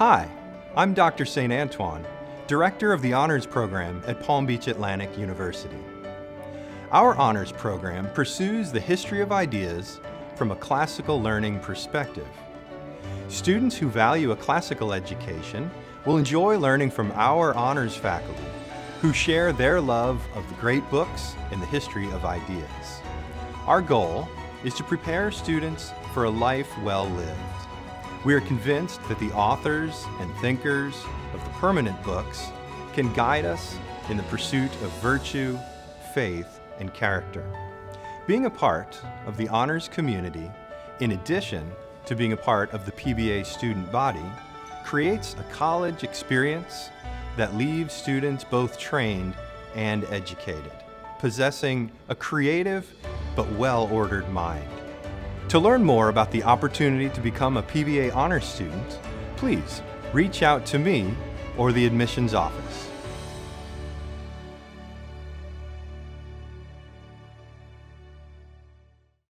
Hi, I'm Dr. St. Antoine, Director of the Honors Program at Palm Beach Atlantic University. Our honors program pursues the history of ideas from a classical learning perspective. Students who value a classical education will enjoy learning from our honors faculty who share their love of the great books and the history of ideas. Our goal is to prepare students for a life well lived. We are convinced that the authors and thinkers of the permanent books can guide us in the pursuit of virtue, faith, and character. Being a part of the honors community, in addition to being a part of the PBA student body, creates a college experience that leaves students both trained and educated, possessing a creative but well-ordered mind. To learn more about the opportunity to become a PBA honors student, please reach out to me or the admissions office.